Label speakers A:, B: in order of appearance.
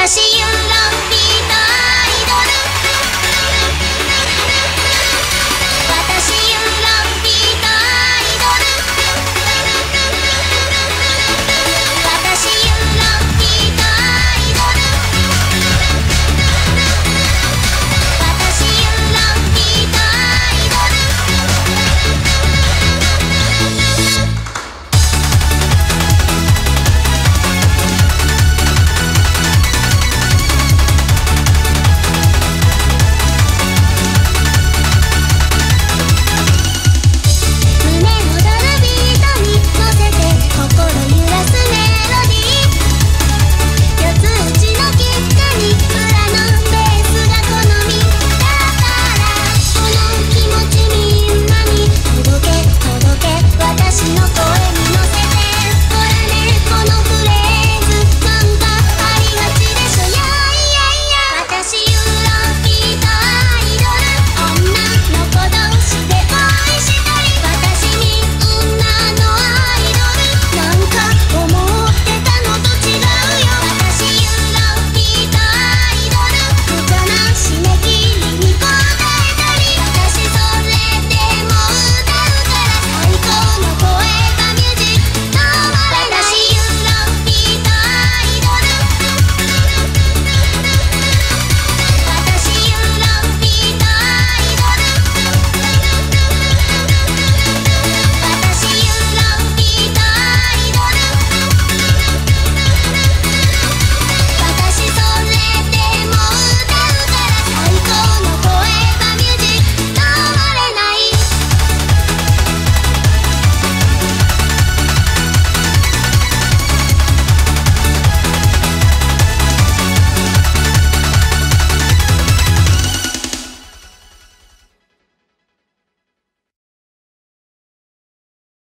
A: 私夢